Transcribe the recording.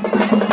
you